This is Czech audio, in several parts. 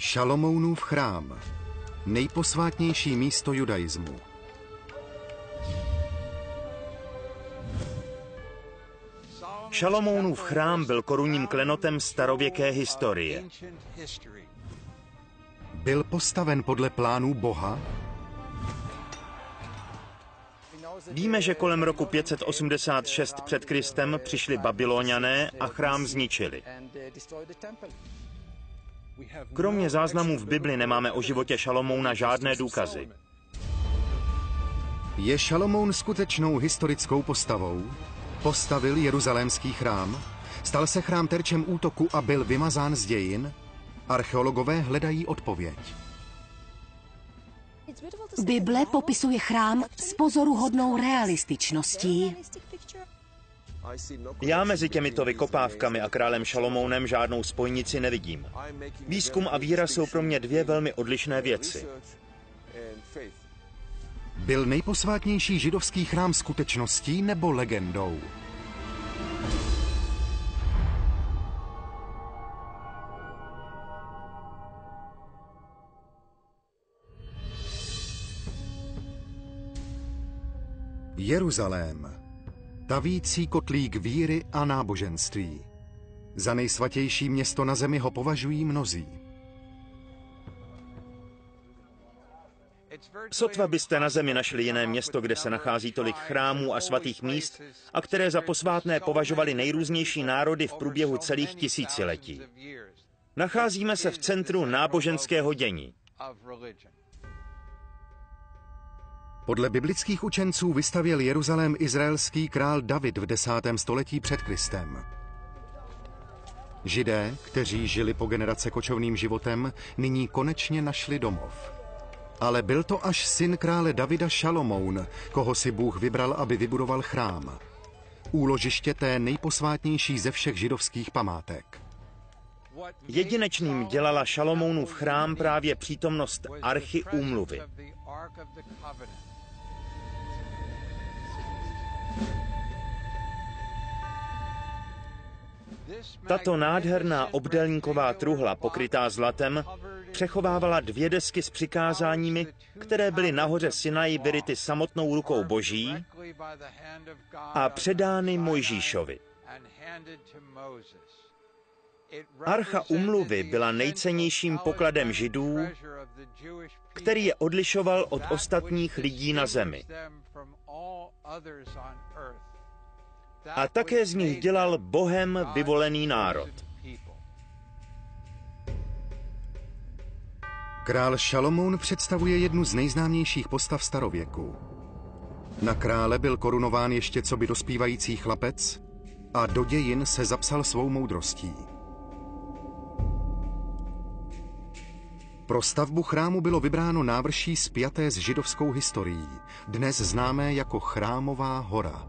Šalomounův chrám. Nejposvátnější místo judaismu. Šalomounův chrám byl korunním klenotem starověké historie. Byl postaven podle plánů Boha? Víme, že kolem roku 586 před Kristem přišli babyloniané a chrám zničili. Kromě záznamů v Bibli nemáme o životě Šalomouna žádné důkazy. Je Šalomoun skutečnou historickou postavou? Postavil jeruzalémský chrám? Stal se chrám terčem útoku a byl vymazán z dějin? Archeologové hledají odpověď. Bible popisuje chrám s pozoruhodnou realističností. Já mezi těmito vykopávkami a králem Šalomounem žádnou spojnici nevidím. Výzkum a víra jsou pro mě dvě velmi odlišné věci. Byl nejposvátnější židovský chrám skutečností nebo legendou? Jeruzalém. Tavící kotlík víry a náboženství. Za nejsvatější město na zemi ho považují mnozí. Sotva byste na zemi našli jiné město, kde se nachází tolik chrámů a svatých míst a které za posvátné považovali nejrůznější národy v průběhu celých tisíciletí. Nacházíme se v centru náboženského dění. Podle biblických učenců vystavěl Jeruzalém izraelský král David v desátém století před Kristem. Židé, kteří žili po generace kočovným životem, nyní konečně našli domov. Ale byl to až syn krále Davida Šalomoun, koho si Bůh vybral, aby vybudoval chrám. Úložiště té nejposvátnější ze všech židovských památek. Jedinečným dělala Šalomounův chrám právě přítomnost archy úmluvy. Tato nádherná obdelníková truhla pokrytá zlatem přechovávala dvě desky s přikázáními, které byly nahoře Sinaji vyryty samotnou rukou boží a předány Mojžíšovi. Archa umluvy byla nejcennějším pokladem židů, který je odlišoval od ostatních lidí na zemi. A také z nich dělal Bohem vyvolený národ. Král Šalomoun představuje jednu z nejznámějších postav starověku. Na krále byl korunován ještě co by dospívající chlapec a do dějin se zapsal svou moudrostí. Pro stavbu chrámu bylo vybráno návrší spjaté s židovskou historií, dnes známé jako Chrámová hora.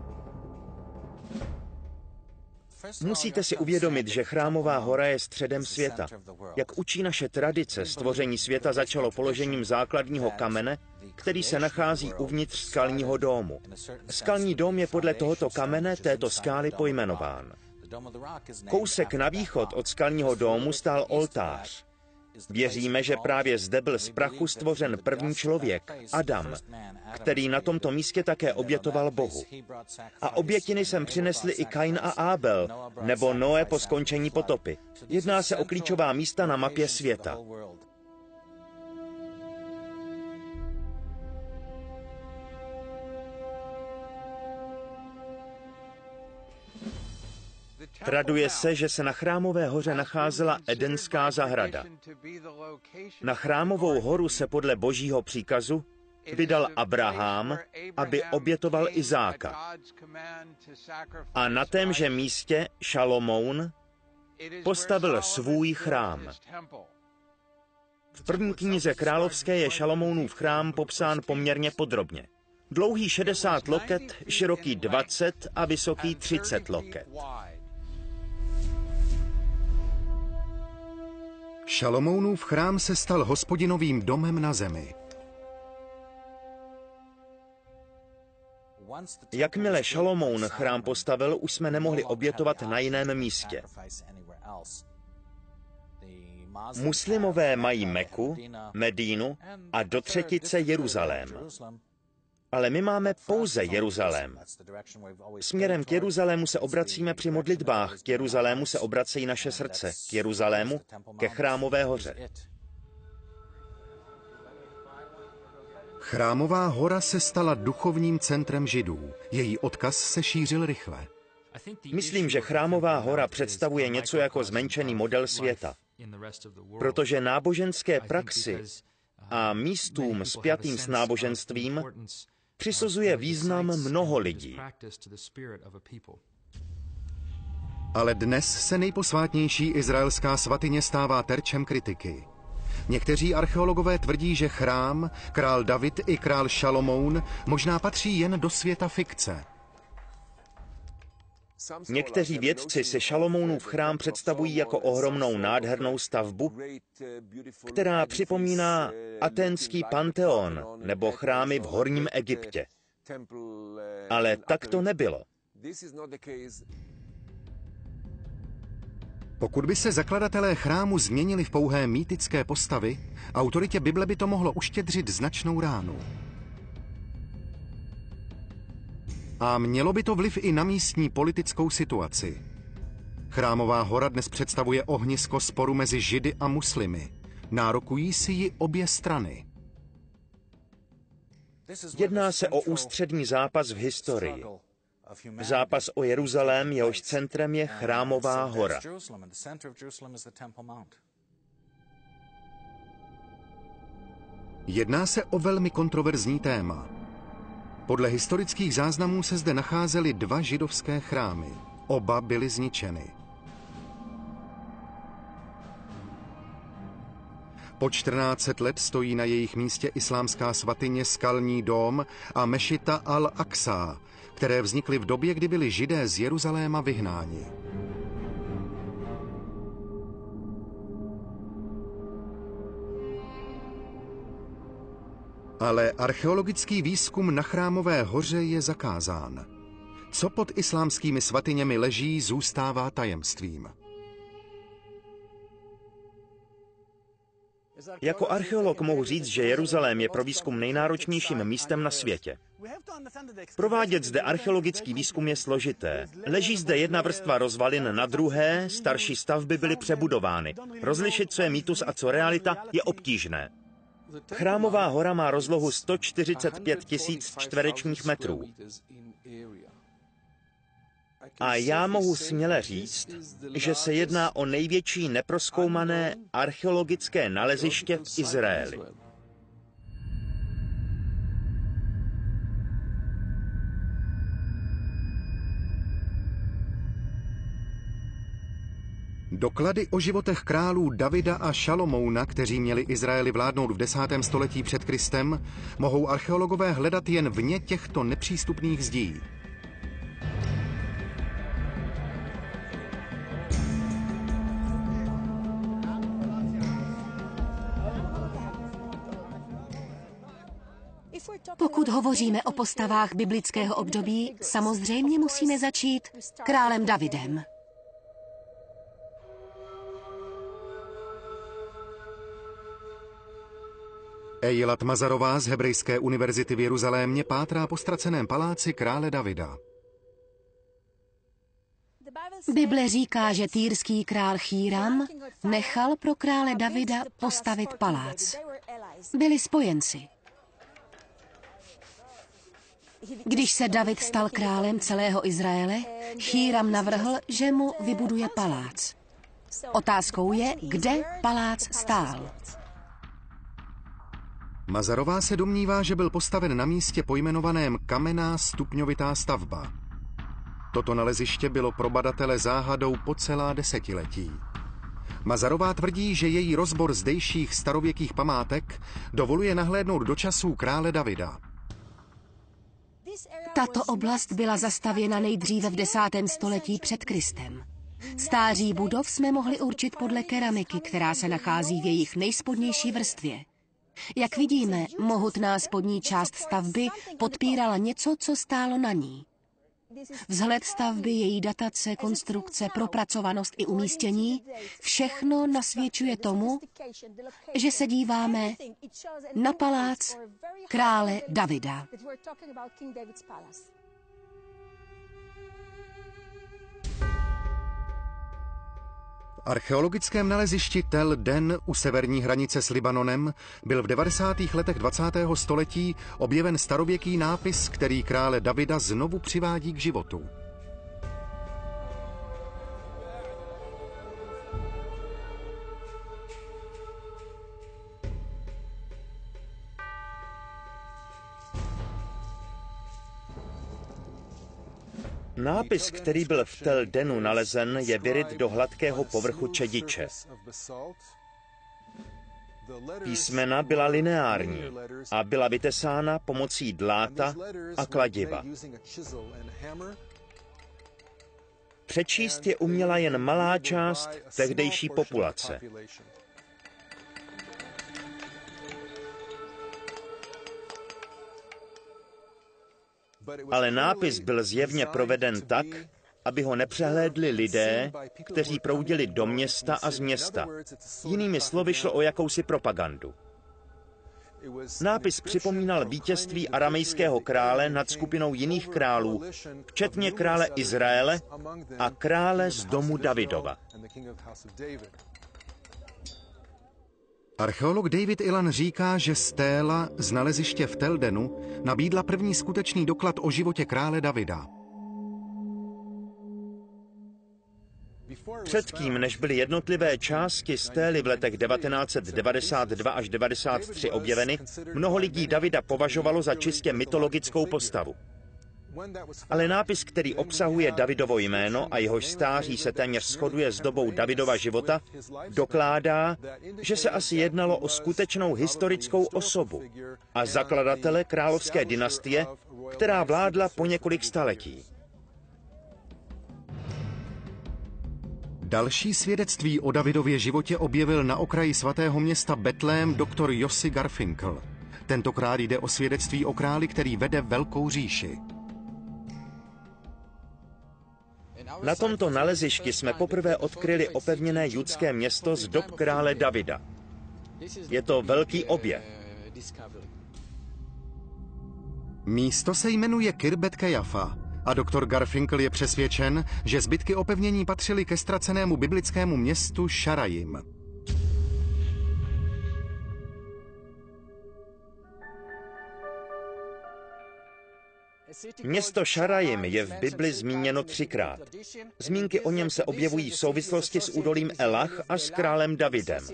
Musíte si uvědomit, že Chrámová hora je středem světa. Jak učí naše tradice, stvoření světa začalo položením základního kamene, který se nachází uvnitř skalního domu. Skalní dom je podle tohoto kamene této skály pojmenován. Kousek na východ od skalního domu stál oltář. Věříme, že právě zde byl z prachu stvořen první člověk, Adam, který na tomto místě také obětoval Bohu. A obětiny sem přinesli i Kain a Abel, nebo Noé po skončení potopy. Jedná se o klíčová místa na mapě světa. Traduje se, že se na Chrámové hoře nacházela Edenská zahrada. Na Chrámovou horu se podle božího příkazu vydal Abraham, aby obětoval Izáka. A na témže místě Šalomoun postavil svůj chrám. V první knize královské je Šalomounův chrám popsán poměrně podrobně. Dlouhý 60 loket, široký 20 a vysoký 30 loket. Šalomounův chrám se stal hospodinovým domem na zemi. Jakmile Šalomoun chrám postavil, už jsme nemohli obětovat na jiném místě. Muslimové mají Meku, Medínu a do třetice Jeruzalém. Ale my máme pouze Jeruzalém. Směrem k Jeruzalému se obracíme při modlitbách, k Jeruzalému se obracejí naše srdce, k Jeruzalému, ke chrámové hoře. Chrámová hora se stala duchovním centrem židů. Její odkaz se šířil rychle. Myslím, že chrámová hora představuje něco jako zmenšený model světa, protože náboženské praxi a místům spjatým s náboženstvím přisuzuje význam mnoho lidí. Ale dnes se nejposvátnější izraelská svatyně stává terčem kritiky. Někteří archeologové tvrdí, že chrám, král David i král Šalomoun možná patří jen do světa fikce. Někteří vědci si Šalomounův chrám představují jako ohromnou nádhernou stavbu, která připomíná aténský panteon nebo chrámy v horním Egyptě. Ale tak to nebylo. Pokud by se zakladatelé chrámu změnili v pouhé mýtické postavy, autoritě Bible by to mohlo uštědřit značnou ránu. A mělo by to vliv i na místní politickou situaci. Chrámová hora dnes představuje ohnisko sporu mezi Židy a muslimy. Nárokují si ji obě strany. Jedná se o ústřední zápas v historii. Zápas o Jeruzalém, jehož centrem je chrámová hora. Jedná se o velmi kontroverzní téma. Podle historických záznamů se zde nacházely dva židovské chrámy. Oba byly zničeny. Po 14 let stojí na jejich místě islámská svatyně Skalní dom a mešita al-Aqsa, které vznikly v době, kdy byli židé z Jeruzaléma vyhnáni. Ale archeologický výzkum na Chrámové hoře je zakázán. Co pod islámskými svatyněmi leží, zůstává tajemstvím. Jako archeolog mohu říct, že Jeruzalém je pro výzkum nejnáročnějším místem na světě. Provádět zde archeologický výzkum je složité. Leží zde jedna vrstva rozvalin na druhé, starší stavby byly přebudovány. Rozlišit, co je mýtus a co realita, je obtížné. Chrámová hora má rozlohu 145 tisíc čtverečních metrů. A já mohu směle říct, že se jedná o největší neproskoumané archeologické naleziště v Izraeli. Doklady o životech králů Davida a Šalomouna, kteří měli Izraeli vládnout v desátém století před Kristem, mohou archeologové hledat jen vně těchto nepřístupných zdí. Pokud hovoříme o postavách biblického období, samozřejmě musíme začít králem Davidem. Eilat Mazarová z Hebrejské univerzity v Jeruzalémě pátrá po ztraceném paláci krále Davida. Bible říká, že týrský král Chýram nechal pro krále Davida postavit palác. Byli spojenci. Když se David stal králem celého Izraele, Chýram navrhl, že mu vybuduje palác. Otázkou je, kde palác stál. Mazarová se domnívá, že byl postaven na místě pojmenovaném kamenná stupňovitá stavba. Toto naleziště bylo pro badatele záhadou po celá desetiletí. Mazarová tvrdí, že její rozbor zdejších starověkých památek dovoluje nahlédnout do časů krále Davida. Tato oblast byla zastavěna nejdříve v desátém století před Kristem. Stáří budov jsme mohli určit podle keramiky, která se nachází v jejich nejspodnější vrstvě. Jak vidíme, mohutná spodní část stavby podpírala něco, co stálo na ní. Vzhled stavby, její datace, konstrukce, propracovanost i umístění, všechno nasvědčuje tomu, že se díváme na palác krále Davida. Archeologickém nalezišti Tel Den u severní hranice s Libanonem byl v 90. letech 20. století objeven starověký nápis, který krále Davida znovu přivádí k životu. Nápis, který byl v Tel Denu nalezen, je vyryt do hladkého povrchu čediče. Písmena byla lineární a byla vytesána pomocí dláta a kladiva. Přečíst je uměla jen malá část tehdejší populace. Ale nápis byl zjevně proveden tak, aby ho nepřehlédli lidé, kteří proudili do města a z města. Jinými slovy šlo o jakousi propagandu. Nápis připomínal vítězství aramejského krále nad skupinou jiných králů, včetně krále Izraele a krále z domu Davidova. Archeolog David Ilan říká, že stéla z naleziště v Teldenu nabídla první skutečný doklad o životě krále Davida. Předtím, než byly jednotlivé části stély v letech 1992 až 1993 objeveny, mnoho lidí Davida považovalo za čistě mytologickou postavu. Ale nápis, který obsahuje Davidovo jméno a jehož stáří se téměř shoduje s dobou Davidova života, dokládá, že se asi jednalo o skutečnou historickou osobu a zakladatele královské dynastie, která vládla po několik staletí. Další svědectví o Davidově životě objevil na okraji svatého města Betlém doktor Jossi Garfinkel. Tentokrát jde o svědectví o králi, který vede velkou říši. Na tomto nalezišti jsme poprvé odkryli opevněné judské město z dob krále Davida. Je to velký objev. Místo se jmenuje Kirbet Kejafa a doktor Garfinkel je přesvědčen, že zbytky opevnění patřily ke ztracenému biblickému městu Šarajim. Město Šarajim je v Bibli zmíněno třikrát. Zmínky o něm se objevují v souvislosti s údolím Elach a s králem Davidem.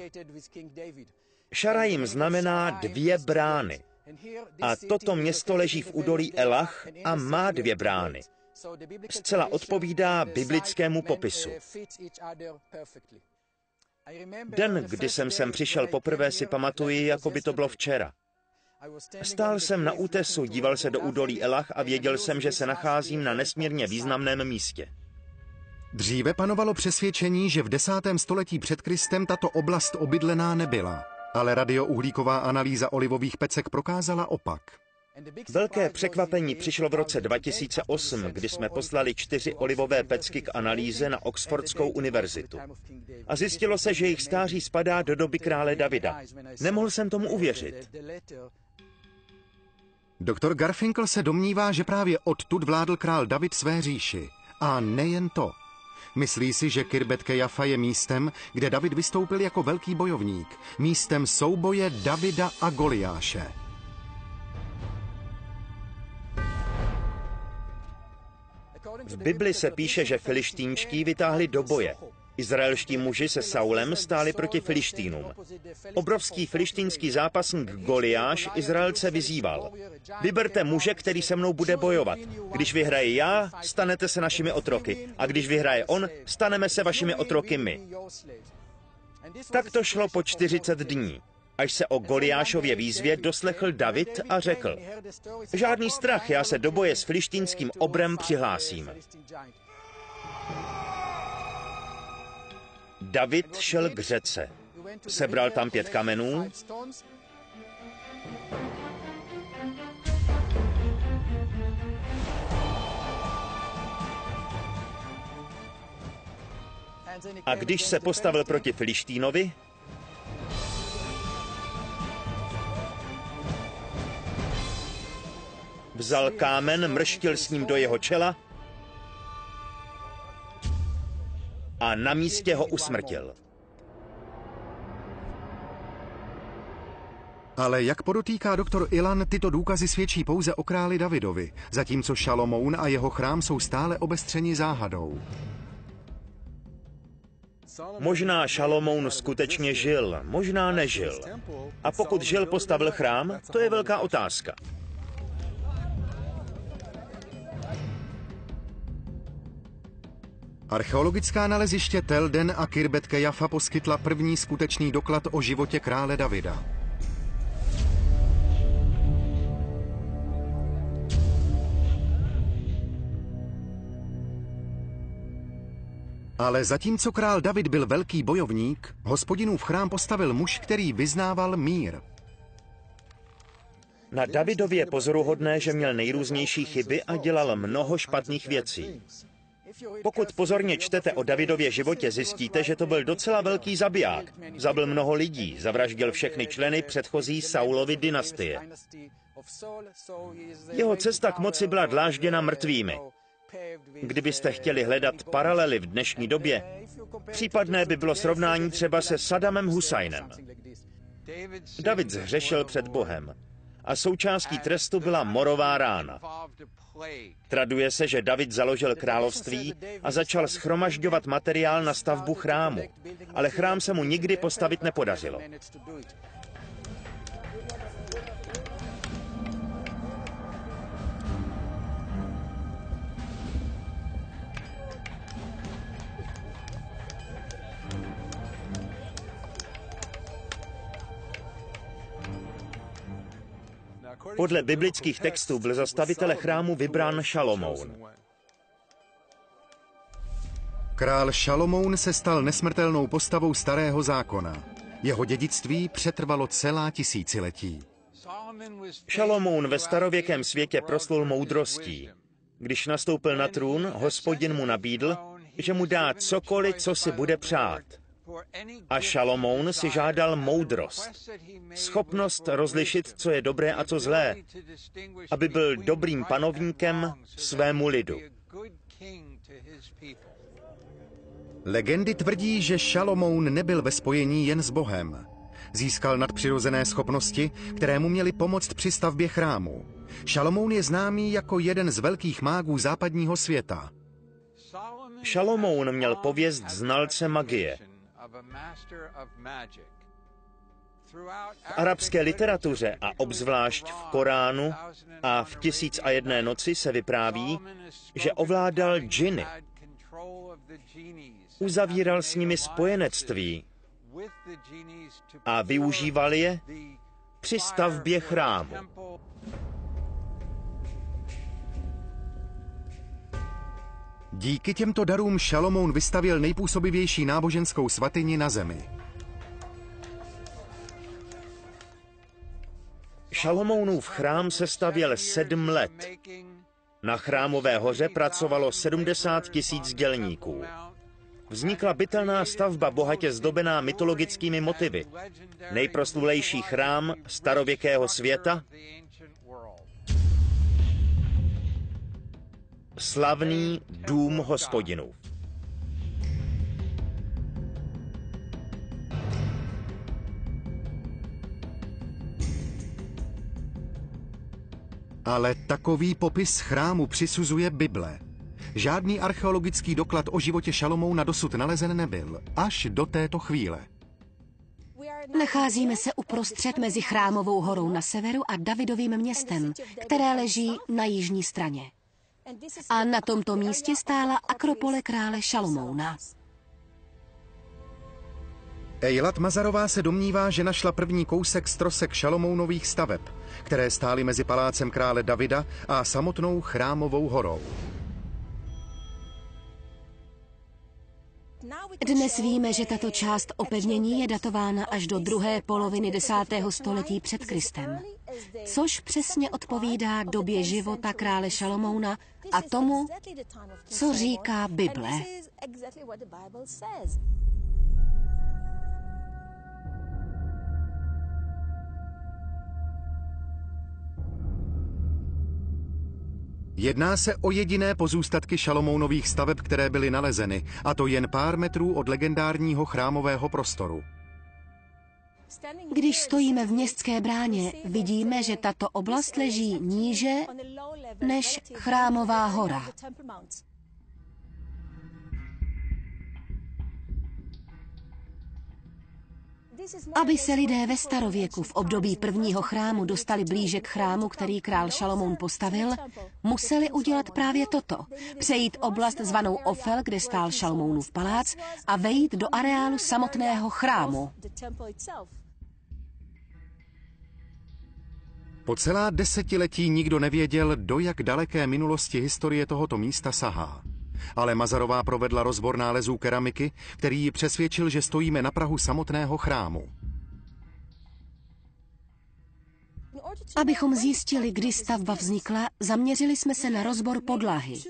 Šarajim znamená dvě brány. A toto město leží v údolí Elach a má dvě brány. Zcela odpovídá biblickému popisu. Den, kdy jsem sem přišel poprvé, si pamatuji, jako by to bylo včera. Stál jsem na útesu, díval se do údolí Elach a věděl jsem, že se nacházím na nesmírně významném místě. Dříve panovalo přesvědčení, že v desátém století před Kristem tato oblast obydlená nebyla, ale radiouhlíková analýza olivových pecek prokázala opak. Velké překvapení přišlo v roce 2008, kdy jsme poslali čtyři olivové pecky k analýze na Oxfordskou univerzitu. A zjistilo se, že jejich stáří spadá do doby krále Davida. Nemohl jsem tomu uvěřit. Doktor Garfinkel se domnívá, že právě odtud vládl král David své říši. A nejen to. Myslí si, že Kirbet Kejafa je místem, kde David vystoupil jako velký bojovník. Místem souboje Davida a Goliáše. V Bibli se píše, že filištínští vytáhli do boje. Izraelští muži se Saulem stáli proti Filištínům. Obrovský filištínský zápasník Goliáš Izraelce vyzýval. Vyberte muže, který se mnou bude bojovat. Když vyhraje já, stanete se našimi otroky. A když vyhraje on, staneme se vašimi otroky my. Tak to šlo po 40 dní až se o Goliášově výzvě doslechl David a řekl, žádný strach, já se do boje s filištínským obrem přihlásím. David šel k řece. Sebral tam pět kamenů a když se postavil proti Filištínovi, vzal kámen, mrštil s ním do jeho čela a na místě ho usmrtil. Ale jak podotýká doktor Ilan, tyto důkazy svědčí pouze o králi Davidovi, zatímco Šalomoun a jeho chrám jsou stále obestřeni záhadou. Možná Šalomoun skutečně žil, možná nežil. A pokud žil, postavil chrám, to je velká otázka. Archeologická naleziště Telden a Kirbet Kejafa poskytla první skutečný doklad o životě krále Davida. Ale zatímco král David byl velký bojovník, hospodinův chrám postavil muž, který vyznával mír. Na Davidově je pozoruhodné, že měl nejrůznější chyby a dělal mnoho špatných věcí. Pokud pozorně čtete o Davidově životě, zjistíte, že to byl docela velký zabiják. Zabil mnoho lidí, zavraždil všechny členy předchozí Saulovy dynastie. Jeho cesta k moci byla dlážděna mrtvými. Kdybyste chtěli hledat paralely v dnešní době, případné by bylo srovnání třeba se Sadamem Husajnem. David zhřešil před Bohem a součástí trestu byla morová rána. Traduje se, že David založil království a začal schromažďovat materiál na stavbu chrámu, ale chrám se mu nikdy postavit nepodařilo. Podle biblických textů byl za stavitele chrámu vybrán Šalomoun. Král Šalomoun se stal nesmrtelnou postavou starého zákona. Jeho dědictví přetrvalo celá tisíciletí. Šalomoun ve starověkém světě proslul moudrostí. Když nastoupil na trůn, hospodin mu nabídl, že mu dá cokoliv, co si bude přát. A Šalomoun si žádal moudrost, schopnost rozlišit, co je dobré a co zlé, aby byl dobrým panovníkem svému lidu. Legendy tvrdí, že Šalomoun nebyl ve spojení jen s Bohem. Získal nadpřirozené schopnosti, které mu měly pomoct při stavbě chrámu. Šalomoun je známý jako jeden z velkých mágů západního světa. Šalomoun měl pověst znalce magie. V arabské literatuře a obzvlášť v Koránu a v Tisíc a jedné noci se vypráví, že ovládal džiny. Uzavíral s nimi spojenectví a využíval je při stavbě chrámu. Díky těmto darům Šalomoun vystavil nejpůsobivější náboženskou svatyni na zemi. Šalomounův chrám se stavěl sedm let. Na chrámové hoře pracovalo 70 tisíc dělníků. Vznikla bytelná stavba bohatě zdobená mytologickými motivy. Nejproslulejší chrám starověkého světa slavný dům hospodinů. Ale takový popis chrámu přisuzuje Bible. Žádný archeologický doklad o životě Šalomouna dosud nalezen nebyl, až do této chvíle. Nacházíme se uprostřed mezi Chrámovou horou na severu a Davidovým městem, které leží na jižní straně. A na tomto místě stála akropole krále Šalomouna. Ejlat Mazarová se domnívá, že našla první kousek strosek Šalomounových staveb, které stály mezi palácem krále Davida a samotnou chrámovou horou. Dnes víme, že tato část opevnění je datována až do druhé poloviny desátého století před Kristem. což přesně odpovídá době života krále Šalomouna a tomu, co říká Bible. Jedná se o jediné pozůstatky Šalomounových staveb, které byly nalezeny, a to jen pár metrů od legendárního chrámového prostoru. Když stojíme v městské bráně, vidíme, že tato oblast leží níže než chrámová hora. Aby se lidé ve starověku v období prvního chrámu dostali blíže k chrámu, který král Šalomoun postavil, museli udělat právě toto. Přejít oblast zvanou Ofel, kde stál Šalomounův palác, a vejít do areálu samotného chrámu. Po celá desetiletí nikdo nevěděl, do jak daleké minulosti historie tohoto místa sahá. Ale Mazarová provedla rozbor nálezů keramiky, který ji přesvědčil, že stojíme na Prahu samotného chrámu. Abychom zjistili, kdy stavba vznikla, zaměřili jsme se na rozbor podlahy.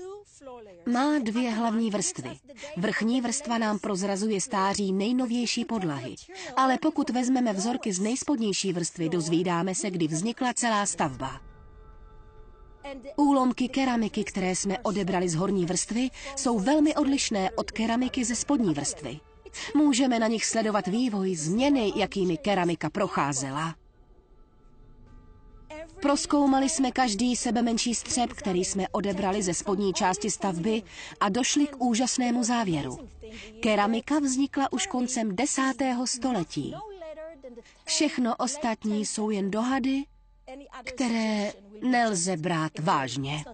Má dvě hlavní vrstvy. Vrchní vrstva nám prozrazuje stáří nejnovější podlahy. Ale pokud vezmeme vzorky z nejspodnější vrstvy, dozvídáme se, kdy vznikla celá stavba. Úlomky keramiky, které jsme odebrali z horní vrstvy, jsou velmi odlišné od keramiky ze spodní vrstvy. Můžeme na nich sledovat vývoj změny, jakými keramika procházela. Proskoumali jsme každý sebe menší střep, který jsme odebrali ze spodní části stavby a došli k úžasnému závěru. Keramika vznikla už koncem desátého století. Všechno ostatní jsou jen dohady, které nelze brát vážně.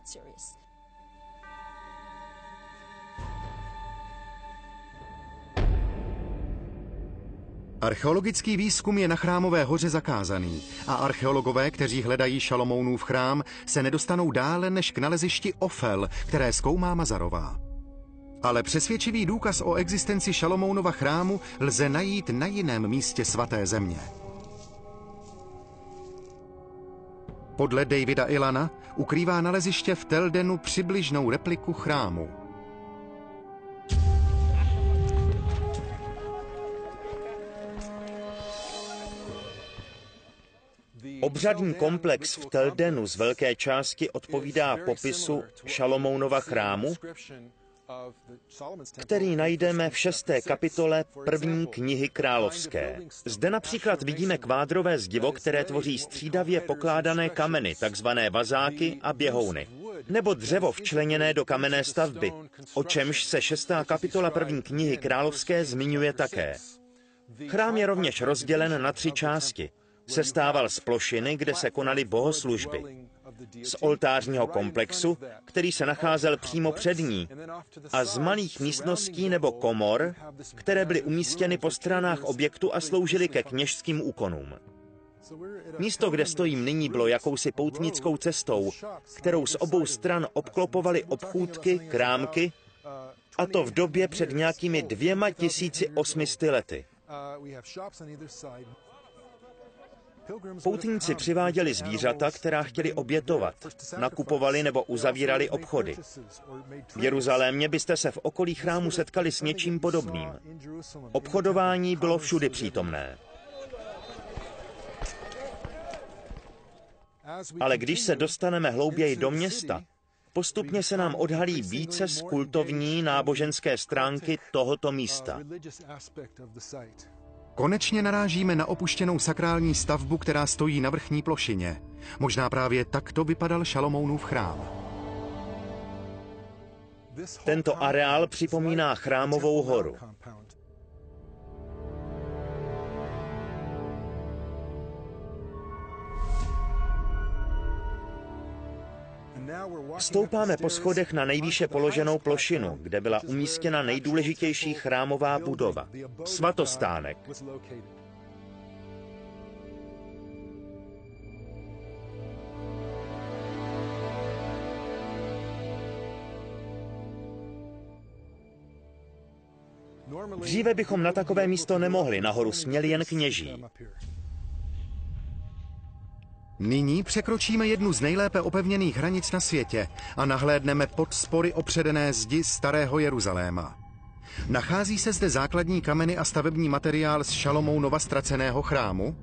Archeologický výzkum je na Chrámové hoře zakázaný a archeologové, kteří hledají Šalomounův chrám, se nedostanou dále než k nalezišti Ofel, které zkoumá Mazarová. Ale přesvědčivý důkaz o existenci Šalomounova chrámu lze najít na jiném místě svaté země. Podle Davida Ilana ukrývá naleziště v Teldenu přibližnou repliku chrámu. Obřadní komplex v Teldenu z velké části odpovídá popisu Šalomounova chrámu, který najdeme v šesté kapitole první knihy královské. Zde například vidíme kvádrové zdivo, které tvoří střídavě pokládané kameny, takzvané vazáky a běhouny, nebo dřevo včleněné do kamenné stavby, o čemž se šestá kapitola první knihy královské zmiňuje také. Chrám je rovněž rozdělen na tři části. Sestával z plošiny, kde se konaly bohoslužby z oltářního komplexu, který se nacházel přímo před ní, a z malých místností nebo komor, které byly umístěny po stranách objektu a sloužily ke kněžským úkonům. Místo, kde stojím nyní, bylo jakousi poutnickou cestou, kterou z obou stran obklopovaly obchůdky, krámky, a to v době před nějakými dvěma tisíci osmisty lety. Poutníci přiváděli zvířata, která chtěli obětovat, nakupovali nebo uzavírali obchody. V Jeruzalémě byste se v okolí chrámu setkali s něčím podobným. Obchodování bylo všudy přítomné. Ale když se dostaneme hlouběji do města, postupně se nám odhalí více z kultovní náboženské stránky tohoto místa. Konečně narážíme na opuštěnou sakrální stavbu, která stojí na vrchní plošině. Možná právě takto vypadal Šalomounův chrám. Tento areál připomíná chrámovou horu. Stoupáme po schodech na nejvýše položenou plošinu, kde byla umístěna nejdůležitější chrámová budova, svatostánek. Dříve bychom na takové místo nemohli, nahoru směli jen kněží. Nyní překročíme jednu z nejlépe opevněných hranic na světě a nahlédneme pod spory opředené zdi starého Jeruzaléma. Nachází se zde základní kameny a stavební materiál z Šalomounova ztraceného chrámu?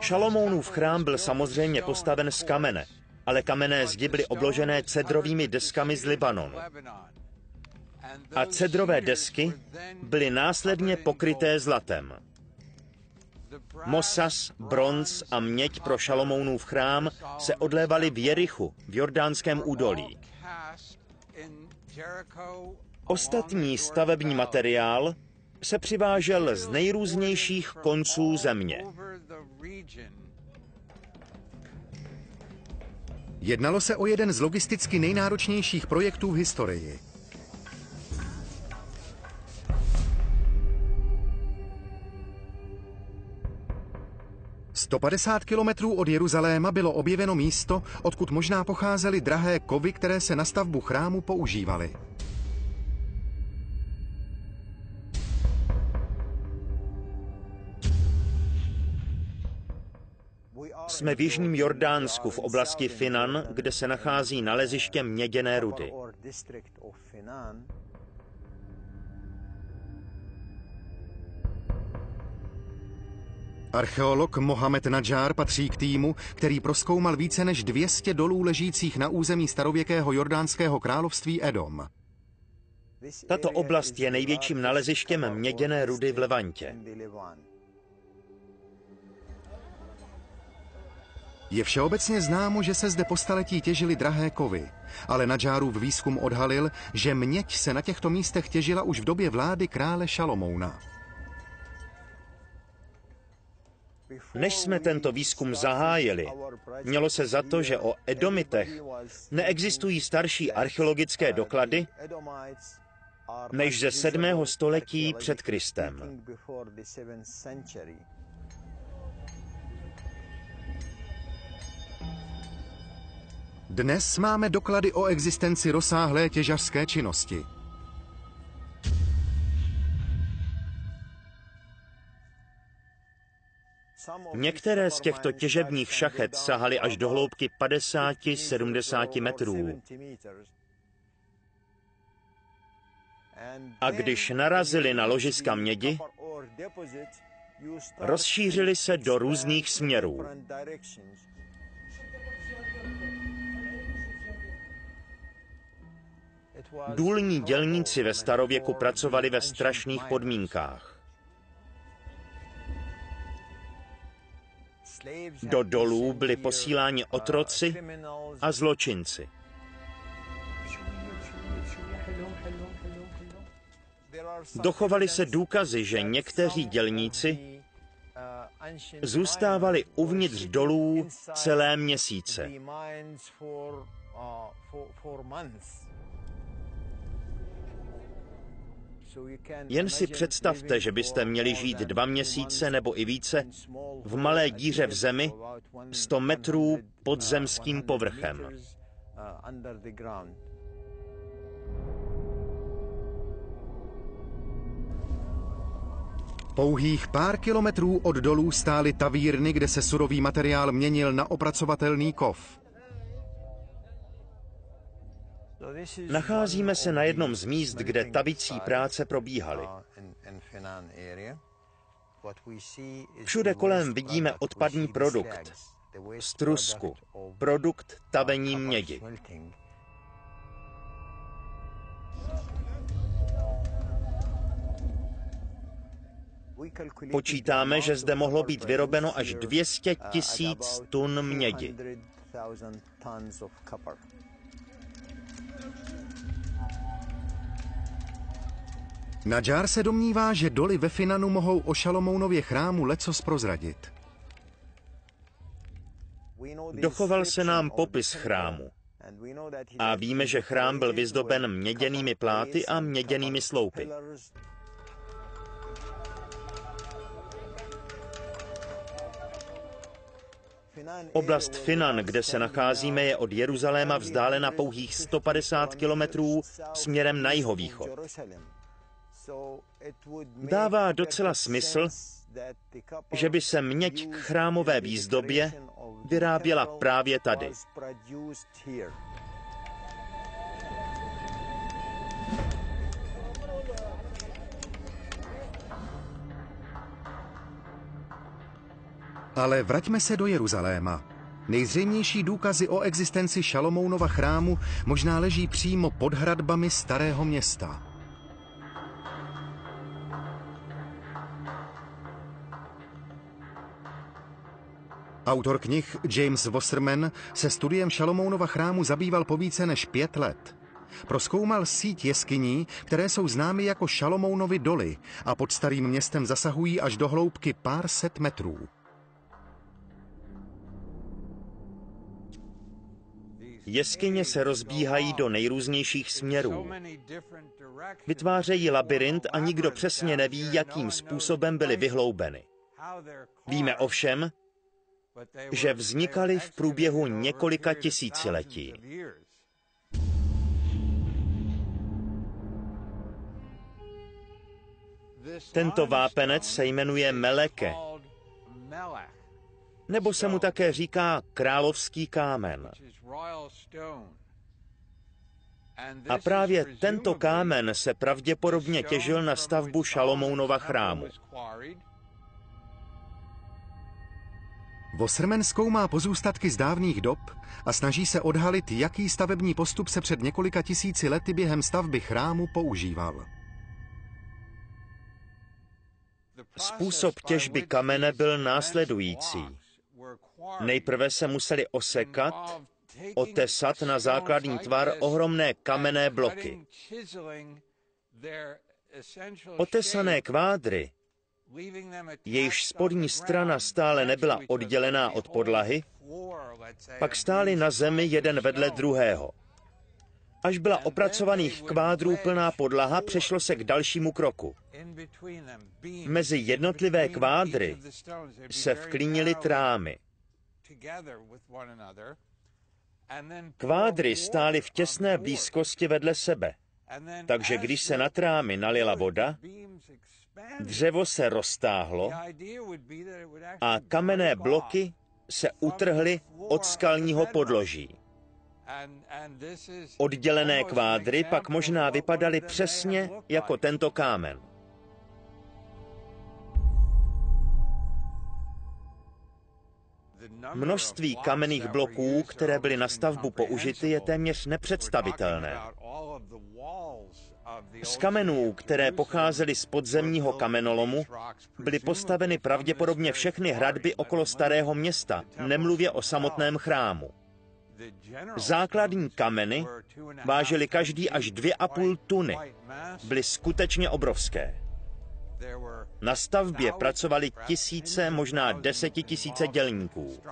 Šalomounův chrám byl samozřejmě postaven z kamene, ale kamenné zdi byly obložené cedrovými deskami z Libanonu. A cedrové desky byly následně pokryté zlatem. Mosas, bronz a měď pro Šalomounův chrám se odlévaly v Jerichu, v Jordánském údolí. Ostatní stavební materiál se přivážel z nejrůznějších konců země. Jednalo se o jeden z logisticky nejnáročnějších projektů v historii. ...150 kilometrů od Jeruzaléma bylo objeveno místo, odkud možná pocházely drahé kovy, které se na stavbu chrámu používaly. Jsme v jižním Jordánsku v oblasti Finan, kde se nachází naleziště měděné rudy. Archeolog Mohamed Nadžár patří k týmu, který proskoumal více než 200 dolů ležících na území starověkého jordánského království Edom. Tato oblast je největším nalezištěm měděné rudy v Levantě. Je všeobecně známo, že se zde po staletí těžily drahé kovy, ale Nadžárův výzkum odhalil, že měď se na těchto místech těžila už v době vlády krále Šalomouna. Než jsme tento výzkum zahájili, mělo se za to, že o Edomitech neexistují starší archeologické doklady než ze 7. století před Kristem. Dnes máme doklady o existenci rozsáhlé těžařské činnosti. Některé z těchto těžebních šachet sahaly až do hloubky 50-70 metrů. A když narazili na ložiska mědi, rozšířili se do různých směrů. Důlní dělníci ve starověku pracovali ve strašných podmínkách. Do dolů byli posíláni otroci a zločinci. Dochovaly se důkazy, že někteří dělníci zůstávali uvnitř dolů celé měsíce. Jen si představte, že byste měli žít dva měsíce nebo i více v malé díře v zemi 100 metrů pod zemským povrchem. Pouhých pár kilometrů od dolů stály tavírny, kde se surový materiál měnil na opracovatelný kov. Nacházíme se na jednom z míst, kde tavicí práce probíhaly. Všude kolem vidíme odpadní produkt, strusku, produkt tavení mědi. Počítáme, že zde mohlo být vyrobeno až 200 tisíc tun mědi. Nadžár se domnívá, že doly ve Finanu mohou o Šalomounově chrámu lecos prozradit. Dochoval se nám popis chrámu. A víme, že chrám byl vyzdoben měděnými pláty a měděnými sloupy. Oblast Finan, kde se nacházíme, je od Jeruzaléma vzdálena pouhých 150 kilometrů směrem na jihovýchod. Dává docela smysl, že by se měď k chrámové výzdobě vyráběla právě tady. Ale vraťme se do Jeruzaléma. Nejzřejmější důkazy o existenci Šalomounova chrámu možná leží přímo pod hradbami starého města. Autor knih James Wasserman se studiem Šalomounova chrámu zabýval po více než pět let. Proskoumal síť jeskyní, které jsou známy jako Šalomounovy doly a pod starým městem zasahují až do hloubky pár set metrů. Jeskyně se rozbíhají do nejrůznějších směrů. Vytvářejí labirint a nikdo přesně neví, jakým způsobem byly vyhloubeny. Víme ovšem, že vznikaly v průběhu několika tisíciletí. Tento vápenec se jmenuje Meleke, nebo se mu také říká královský kámen. A právě tento kámen se pravděpodobně těžil na stavbu Šalomounova chrámu. Vosrmen zkoumá pozůstatky z dávných dob a snaží se odhalit, jaký stavební postup se před několika tisíci lety během stavby chrámu používal. Způsob těžby kamene byl následující. Nejprve se museli osekat, otesat na základní tvar ohromné kamenné bloky. Otesané kvádry, jejichž spodní strana stále nebyla oddělená od podlahy, pak stály na zemi jeden vedle druhého. Až byla opracovaných kvádrů plná podlaha, přešlo se k dalšímu kroku. Mezi jednotlivé kvádry se vklínily trámy. Kvádry stály v těsné blízkosti vedle sebe, takže když se na trámy nalila voda, dřevo se roztáhlo a kamenné bloky se utrhly od skalního podloží. Oddělené kvádry pak možná vypadaly přesně jako tento kámen. Množství kamenných bloků, které byly na stavbu použity, je téměř nepředstavitelné. Z kamenů, které pocházely z podzemního kamenolomu, byly postaveny pravděpodobně všechny hradby okolo starého města, nemluvě o samotném chrámu. Základní kameny vážily každý až dvě a půl tuny. Byly skutečně obrovské. Na stavbě pracovali tisíce, možná desetitisíce dělníků.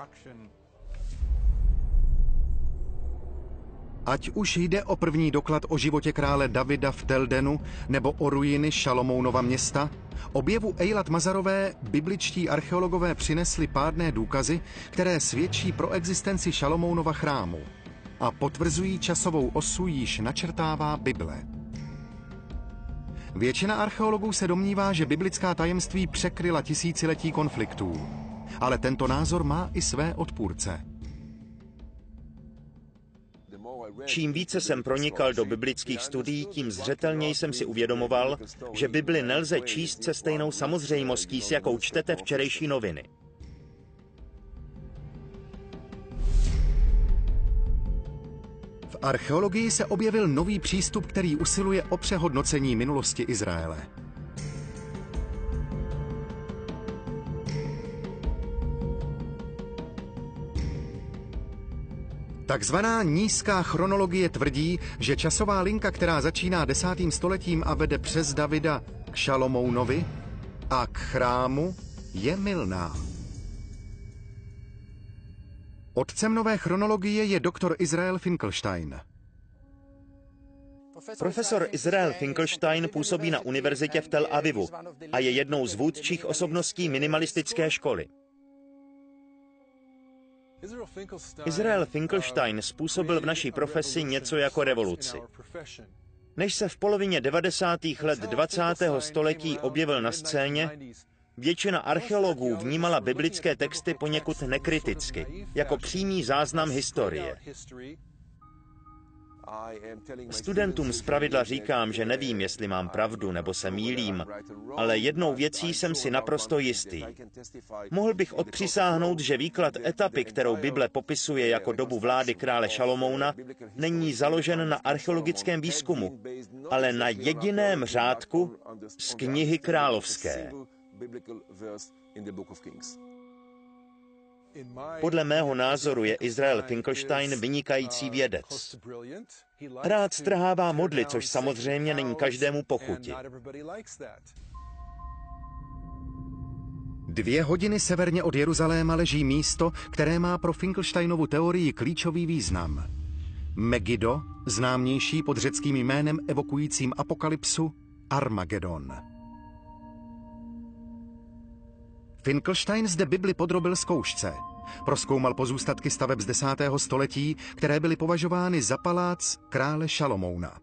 Ať už jde o první doklad o životě krále Davida v Teldenu nebo o ruiny Šalomounova města, objevu Ejlat Mazarové bibličtí archeologové přinesli pádné důkazy, které svědčí pro existenci Šalomounova chrámu a potvrzují časovou osu, již načrtává Bible. Většina archeologů se domnívá, že biblická tajemství překryla tisíciletí konfliktů. Ale tento názor má i své odpůrce. Čím více jsem pronikal do biblických studií, tím zřetelněji jsem si uvědomoval, že Bibli nelze číst se stejnou samozřejmostí, s jakou čtete včerejší noviny. V archeologii se objevil nový přístup, který usiluje o přehodnocení minulosti Izraele. Takzvaná nízká chronologie tvrdí, že časová linka, která začíná desátým stoletím a vede přes Davida k Šalomounovi a k chrámu, je milná. Otcem nové chronologie je doktor Israel Finkelstein. Profesor Israel Finkelstein působí na univerzitě v Tel Avivu a je jednou z vůdčích osobností minimalistické školy. Israel Finkelstein způsobil v naší profesi něco jako revoluci. Než se v polovině 90. let 20. století objevil na scéně, většina archeologů vnímala biblické texty poněkud nekriticky, jako přímý záznam historie. Studentům zpravidla říkám, že nevím, jestli mám pravdu nebo se mýlím, ale jednou věcí jsem si naprosto jistý. Mohl bych odpřisáhnout, že výklad etapy, kterou Bible popisuje jako dobu vlády krále Šalomouna, není založen na archeologickém výzkumu, ale na jediném řádku z knihy královské. Podle mého názoru je Izrael Finkelstein vynikající vědec. Rád strhává modly, což samozřejmě není každému pochuti. Dvě hodiny severně od Jeruzaléma leží místo, které má pro Finkelsteinovu teorii klíčový význam. Megiddo, známější pod řeckým jménem evokujícím apokalypsu Armagedon. Finkelstein zde Bibli podrobil zkoušce. Proskoumal pozůstatky staveb z 10. století, které byly považovány za palác krále Šalomouna.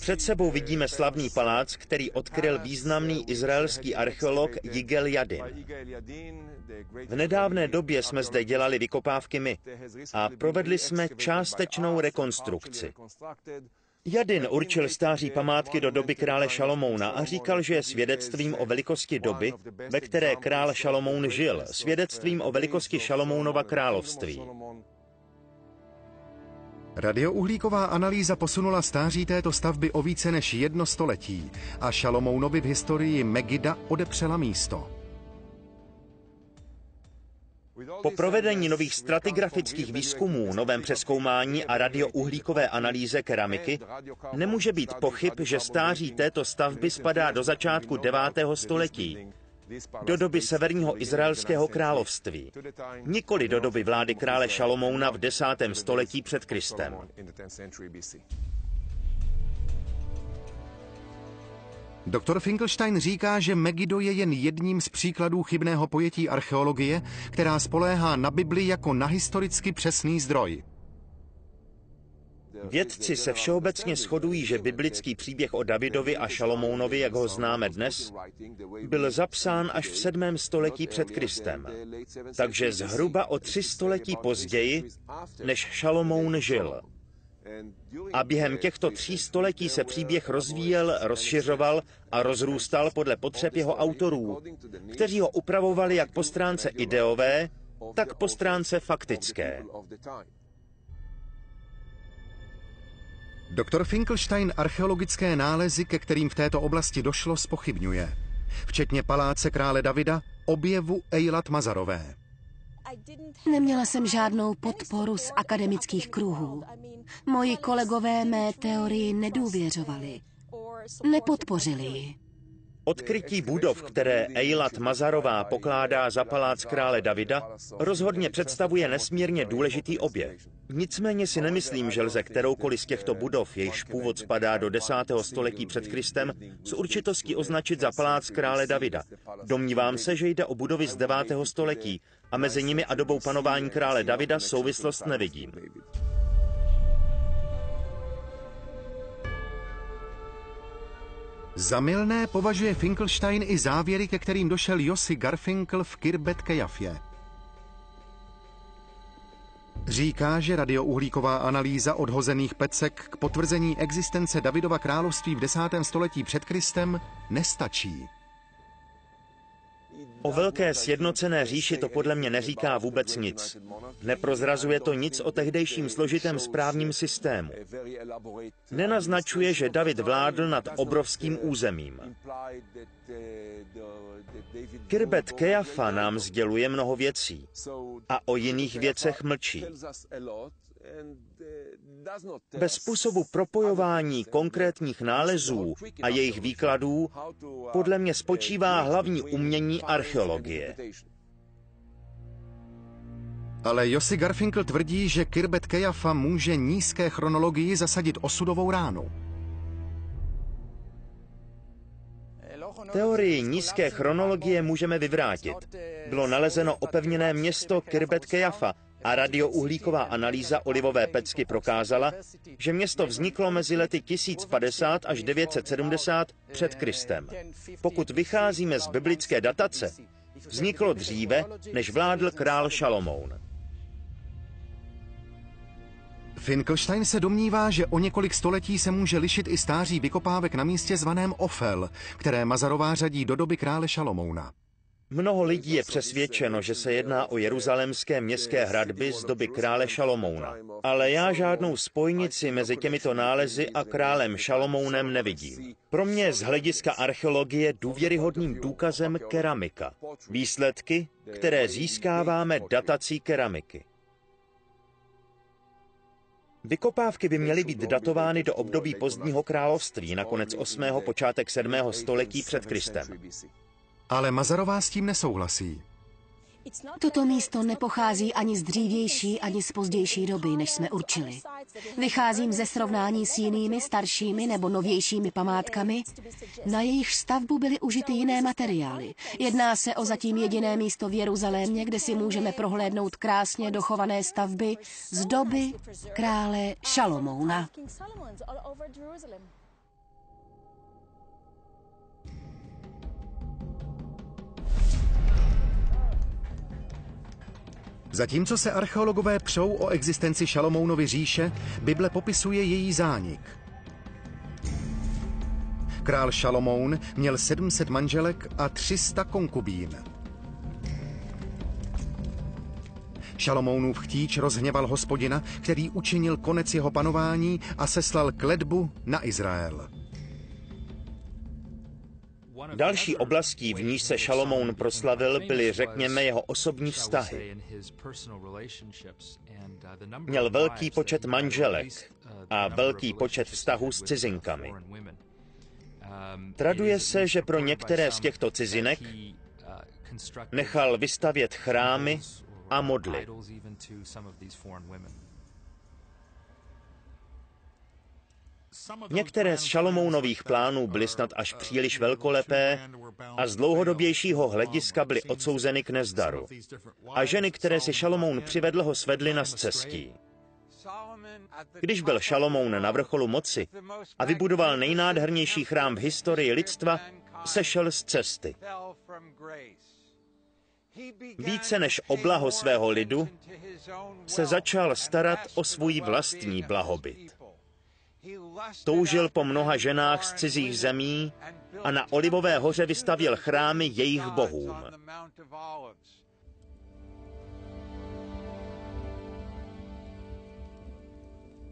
Před sebou vidíme slavný palác, který odkryl významný izraelský archeolog Yigel Yadin. V nedávné době jsme zde dělali vykopávky my a provedli jsme částečnou rekonstrukci. Jadin určil stáří památky do doby krále Šalomouna a říkal, že je svědectvím o velikosti doby, ve které král Šalomoun žil, svědectvím o velikosti Šalomounova království. Radiouhlíková analýza posunula stáří této stavby o více než jedno století a Šalomounovi v historii Megida odepřela místo. Po provedení nových stratigrafických výzkumů, novém přeskoumání a radiouhlíkové analýze keramiky nemůže být pochyb, že stáří této stavby spadá do začátku 9. století, do doby severního izraelského království, nikoli do doby vlády krále Šalomouna v 10. století před Kristem. Doktor Finkelstein říká, že Megiddo je jen jedním z příkladů chybného pojetí archeologie, která spoléhá na Bibli jako na historicky přesný zdroj. Vědci se všeobecně shodují, že biblický příběh o Davidovi a Šalomounovi, jak ho známe dnes, byl zapsán až v 7. století před Kristem. Takže zhruba o tři století později, než Šalomoun žil. A během těchto tří století se příběh rozvíjel, rozšiřoval a rozrůstal podle potřeb jeho autorů, kteří ho upravovali jak po stránce ideové, tak po stránce faktické. Doktor Finkelstein archeologické nálezy, ke kterým v této oblasti došlo, spochybňuje. Včetně paláce krále Davida, objevu Eilat Mazarové. Neměla jsem žádnou podporu z akademických kruhů. Moji kolegové mé teorii nedůvěřovali. Nepodpořili ji. Odkrytí budov, které Eilat Mazarová pokládá za palác krále Davida, rozhodně představuje nesmírně důležitý objev. Nicméně si nemyslím, že lze kteroukoliv z těchto budov, jejichž původ spadá do 10. století před Kristem, s určitostí označit za palác krále Davida. Domnívám se, že jde o budovy z 9. století a mezi nimi a dobou panování krále Davida souvislost nevidím. Za milné považuje Finkelstein i závěry, ke kterým došel Josi Garfinkel v Kirbet Kejafě. Říká, že radiouhlíková analýza odhozených pecek k potvrzení existence Davidova království v desátém století před Kristem nestačí. O velké sjednocené říši to podle mě neříká vůbec nic. Neprozrazuje to nic o tehdejším složitém správním systému. Nenaznačuje, že David vládl nad obrovským územím. Kirbet Kejafa nám sděluje mnoho věcí a o jiných věcech mlčí. Bez způsobu propojování konkrétních nálezů a jejich výkladů podle mě spočívá hlavní umění archeologie. Ale Josi Garfinkel tvrdí, že Kirbet Kejafa může nízké chronologii zasadit osudovou ránu. Teorii nízké chronologie můžeme vyvrátit. Bylo nalezeno opevněné město Kirbet Kejafa, a radiouhlíková analýza olivové pecky prokázala, že město vzniklo mezi lety 1050 až 970 před Kristem. Pokud vycházíme z biblické datace, vzniklo dříve, než vládl král Šalomoun. Finkelstein se domnívá, že o několik století se může lišit i stáří vykopávek na místě zvaném Ofel, které Mazarová řadí do doby krále Šalomouna. Mnoho lidí je přesvědčeno, že se jedná o jeruzalémské městské hradby z doby krále Šalomouna. Ale já žádnou spojnici mezi těmito nálezy a králem Šalomounem nevidím. Pro mě z hlediska archeologie důvěryhodným důkazem keramika. Výsledky, které získáváme datací keramiky. Vykopávky by měly být datovány do období pozdního království, nakonec 8. počátek 7. století před Kristem. Ale Mazarová s tím nesouhlasí. Toto místo nepochází ani z dřívější, ani z pozdější doby, než jsme určili. Vycházím ze srovnání s jinými staršími nebo novějšími památkami, na jejich stavbu byly užity jiné materiály. Jedná se o zatím jediné místo v Jeruzalémě, kde si můžeme prohlédnout krásně dochované stavby z doby krále Šalomouna. Zatímco se archeologové přou o existenci Šalomounovy říše, Bible popisuje její zánik. Král Šalomoun měl 700 manželek a 300 konkubín. Šalomounův chtíč rozhněval hospodina, který učinil konec jeho panování a seslal kledbu na Izrael. Další oblastí, v níž se Šalomoun proslavil, byly, řekněme, jeho osobní vztahy. Měl velký počet manželek a velký počet vztahů s cizinkami. Traduje se, že pro některé z těchto cizinek nechal vystavět chrámy a modly. Některé z Šalomounových plánů byly snad až příliš velkolepé a z dlouhodobějšího hlediska byly odsouzeny k nezdaru. A ženy, které si Šalomoun přivedl, ho svedly na scestí. Když byl Šalomoun na vrcholu moci a vybudoval nejnádhernější chrám v historii lidstva, sešel z cesty. Více než o blaho svého lidu se začal starat o svůj vlastní blahobyt. Toužil po mnoha ženách z cizích zemí a na Olivové hoře vystavil chrámy jejich bohům.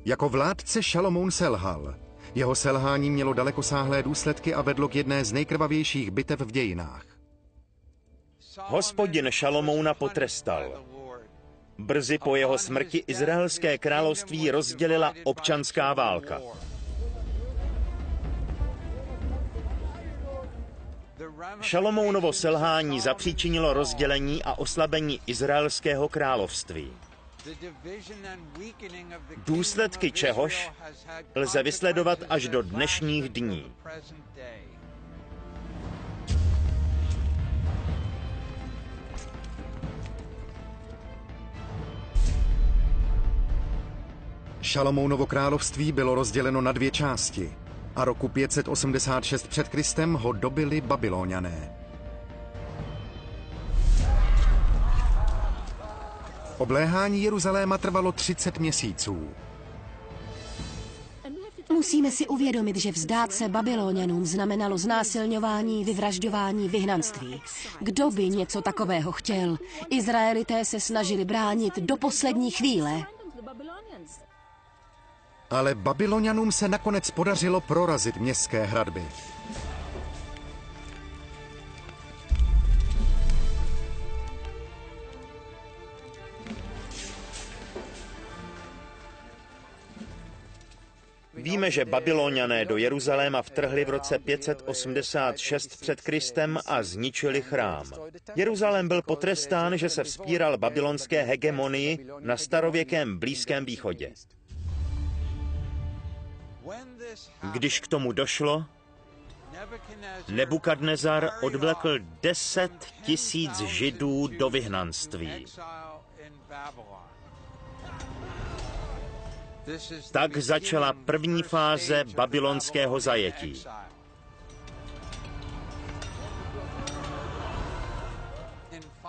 Jako vládce Šalomoun selhal. Jeho selhání mělo dalekosáhlé důsledky a vedlo k jedné z nejkrvavějších bitev v dějinách. Hospodin Šalomouna potrestal. Brzy po jeho smrti izraelské království rozdělila občanská válka. Šalomounovo selhání zapříčinilo rozdělení a oslabení izraelského království. Důsledky čehož lze vysledovat až do dnešních dní. Šalomounovo království bylo rozděleno na dvě části a roku 586 před Kristem ho dobili babyloniané. Obléhání Jeruzaléma trvalo 30 měsíců. Musíme si uvědomit, že vzdát se Babylonianům znamenalo znásilňování, vyvražďování, vyhnanství. Kdo by něco takového chtěl? Izraelité se snažili bránit do poslední chvíle. Ale Babylonianům se nakonec podařilo prorazit městské hradby. Víme, že Babyloniané do Jeruzaléma vtrhli v roce 586 před Kristem a zničili chrám. Jeruzalém byl potrestán, že se vzpíral babylonské hegemonii na starověkém Blízkém východě. Když k tomu došlo, Nebukadnezar odvlekl deset tisíc židů do vyhnanství. Tak začala první fáze babylonského zajetí.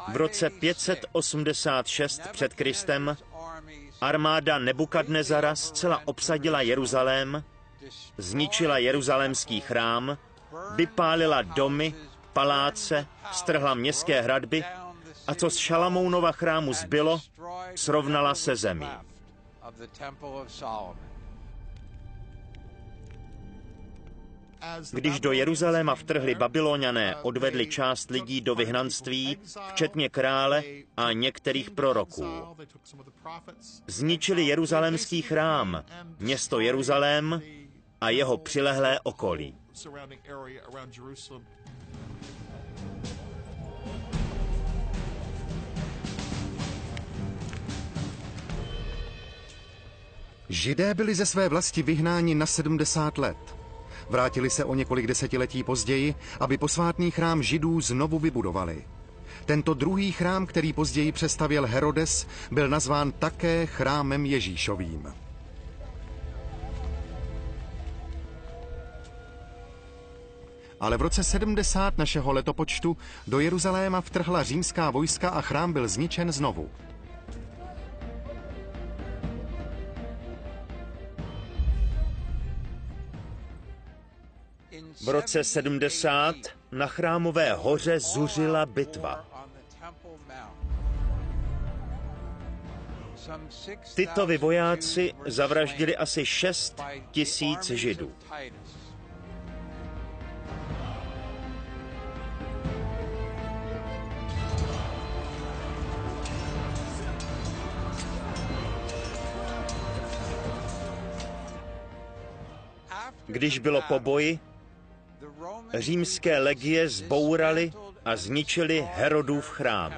V roce 586 před Kristem armáda Nebukadnezara zcela obsadila Jeruzalém, zničila jeruzalémský chrám, vypálila domy, paláce, strhla městské hradby a co z Šalamounova chrámu zbylo, srovnala se zemí. Když do Jeruzaléma vtrhli babyloniané, odvedli část lidí do vyhnanství, včetně krále a některých proroků. Zničili jeruzalémský chrám, město Jeruzalém a jeho přilehlé okolí. Židé byli ze své vlasti vyhnáni na 70 let. Vrátili se o několik desetiletí později, aby posvátný chrám židů znovu vybudovali. Tento druhý chrám, který později přestavěl Herodes, byl nazván také chrámem Ježíšovým. Ale v roce 70 našeho letopočtu do Jeruzaléma vtrhla římská vojska a chrám byl zničen znovu. V roce 70 na chrámové hoře zuřila bitva. Tyto vojáci zavraždili asi 6 tisíc židů. Když bylo po boji, římské legie zbourali a zničili Herodův chrám.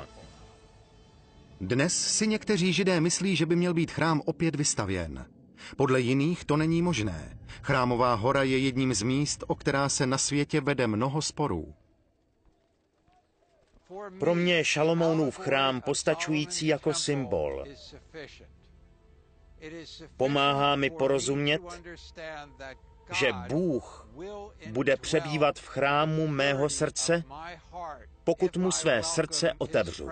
Dnes si někteří židé myslí, že by měl být chrám opět vystavěn. Podle jiných to není možné. Chrámová hora je jedním z míst, o která se na světě vede mnoho sporů. Pro mě je Šalomounův chrám postačující jako symbol. Pomáhá mi porozumět, že Bůh bude přebývat v chrámu mého srdce, pokud mu své srdce otevřu.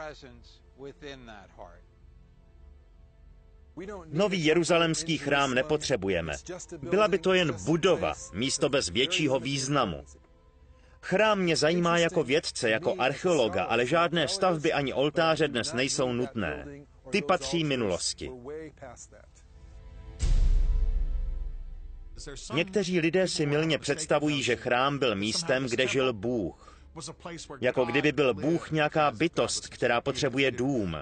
Nový jeruzalemský chrám nepotřebujeme. Byla by to jen budova, místo bez většího významu. Chrám mě zajímá jako vědce, jako archeologa, ale žádné stavby ani oltáře dnes nejsou nutné. Ty patří minulosti. Někteří lidé si milně představují, že chrám byl místem, kde žil Bůh. Jako kdyby byl Bůh nějaká bytost, která potřebuje dům.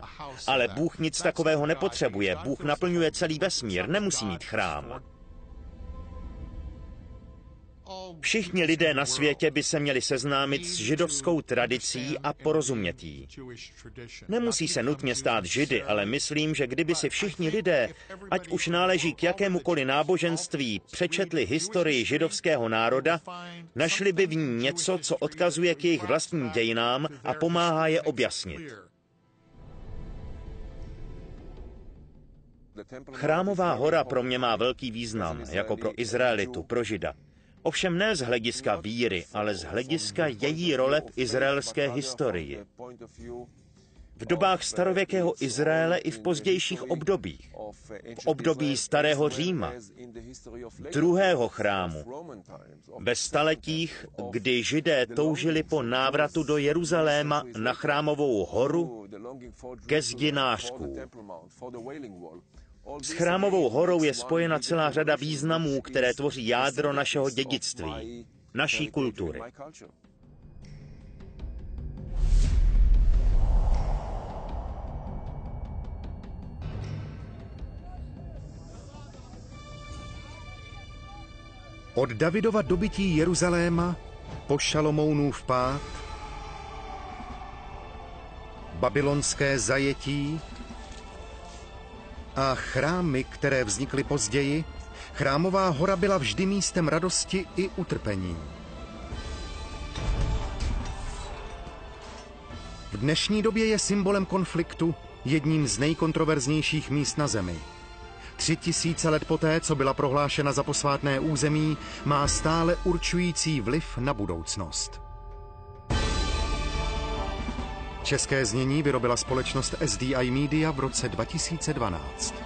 Ale Bůh nic takového nepotřebuje. Bůh naplňuje celý vesmír, nemusí mít chrám. Všichni lidé na světě by se měli seznámit s židovskou tradicí a porozumět jí. Nemusí se nutně stát židy, ale myslím, že kdyby si všichni lidé, ať už náleží k jakémukoliv náboženství, přečetli historii židovského národa, našli by v ní něco, co odkazuje k jejich vlastním dějinám a pomáhá je objasnit. Chrámová hora pro mě má velký význam, jako pro Izraelitu, pro Žida. Ovšem ne z hlediska víry, ale z hlediska její role v izraelské historii. V dobách starověkého Izraele i v pozdějších obdobích. V období starého Říma, druhého chrámu, ve staletích, kdy židé toužili po návratu do Jeruzaléma na chrámovou horu ke zdi nářků. S chrámovou horou je spojena celá řada významů, které tvoří jádro našeho dědictví, naší kultury. Od Davidova dobytí Jeruzaléma po Šalomounův pád, babylonské zajetí a chrámy, které vznikly později, chrámová hora byla vždy místem radosti i utrpení. V dnešní době je symbolem konfliktu jedním z nejkontroverznějších míst na Zemi. tři tisíce let poté, co byla prohlášena za posvátné území, má stále určující vliv na budoucnost. České znění vyrobila společnost SDI Media v roce 2012.